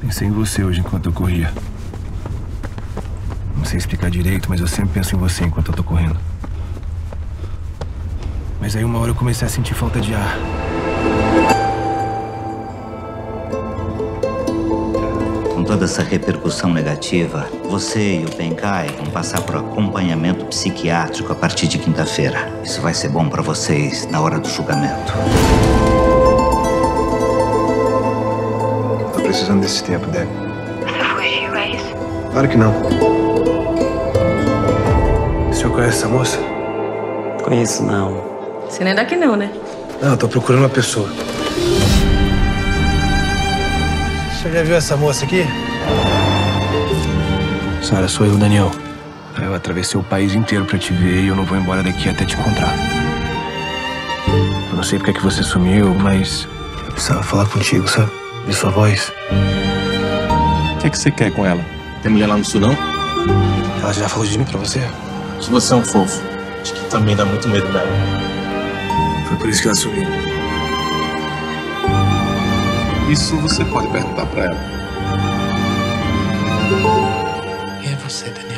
Pensei em você hoje enquanto eu corria. Não sei explicar direito, mas eu sempre penso em você enquanto eu tô correndo. Mas aí uma hora eu comecei a sentir falta de ar. Com toda essa repercussão negativa, você e o Benkai vão passar por acompanhamento psiquiátrico a partir de quinta-feira. Isso vai ser bom pra vocês na hora do julgamento. Precisando desse tempo, Deb. Você fugiu, é isso? Claro que não. O senhor conhece essa moça? Conheço não. Você não é daqui não, né? Não, eu tô procurando uma pessoa. Você já viu essa moça aqui? Sara, sou eu, Daniel. Eu atravessei o país inteiro pra te ver e eu não vou embora daqui até te encontrar. Eu não sei porque é que você sumiu, mas eu precisava falar contigo, sabe? Ver sua voz. O que, é que você quer com ela? Tem mulher lá no sul, não? Ela já falou de mim pra você? Se você é um fofo, acho que também dá muito medo dela. Foi por isso que ela sumiu. Isso você pode perguntar pra ela. Quem é você, Daniel?